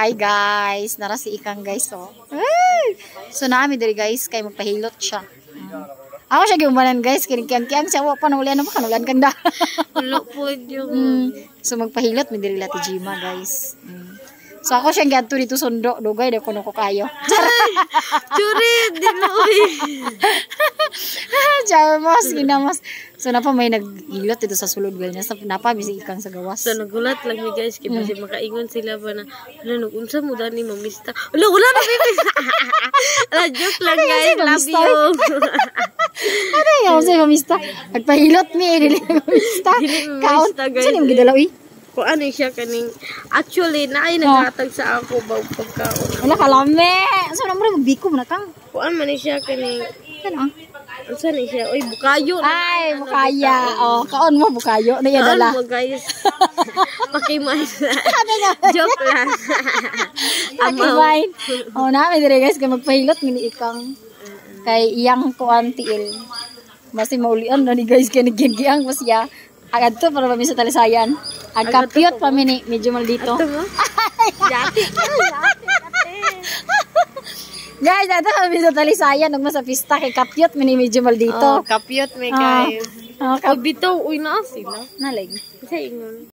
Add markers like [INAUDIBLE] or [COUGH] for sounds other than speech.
Hi guys, nara si Ikang guys oh. Ay! So naami diri guys kay magpahilot siya. Mm. Ako siya giumanan guys, kining-kiyang siya wa pa nang ano pa kanulan kang da. [LAUGHS] Wala po yung... mm. So magpahilot mi diri lati Jima guys. Mm. So ako siya giadto dito sundo, dugay daw kuno ko kayo. Churi, di [LAUGHS] mo uy. Charmos, ginamos. So napa may naghilot dito sa sulod guys. Nasa napa bisig Ikang sa gawas. So nagulat lang ni guys kay kasi makaingon sila ba na wala nung unsa mo dani mamista. Wala wala na baby. Ala joke lang guys. Love you. Ano yung sa mamista? Nagpahilot mi, dili mamista. Kaon, saan yung gidalaw eh? Kung ano siya kaning actually na ay naghatag sa ako ba pagkaon. Wala ka lame. So naman magbikom na kang. Kung ano man siya kaning Ano? Unsa ni siya? Oy bukayo. Ay, bukaya. Oh, kaon mo bukayo. Na iya Ano dala. mo guys? [LAUGHS] Pakimay. Joke lang. [LAUGHS] Akibain. Oh, namin dire guys kay magpahilot mini ikang kay iyang kuan tiil. Basi maulian na ni guys kay nagigiang pa siya. Agad to para mami sa talisayan. Ang kapyot pa mini medyo maldito. Ito mo? Dati. Guys, ato kami sa talisayan nung sa pista kay kapyot mini medyo maldito. Oh, kapyot may guys. Oh, Oh, kap bitaw, uy na sila. nalig. Kasi ingon.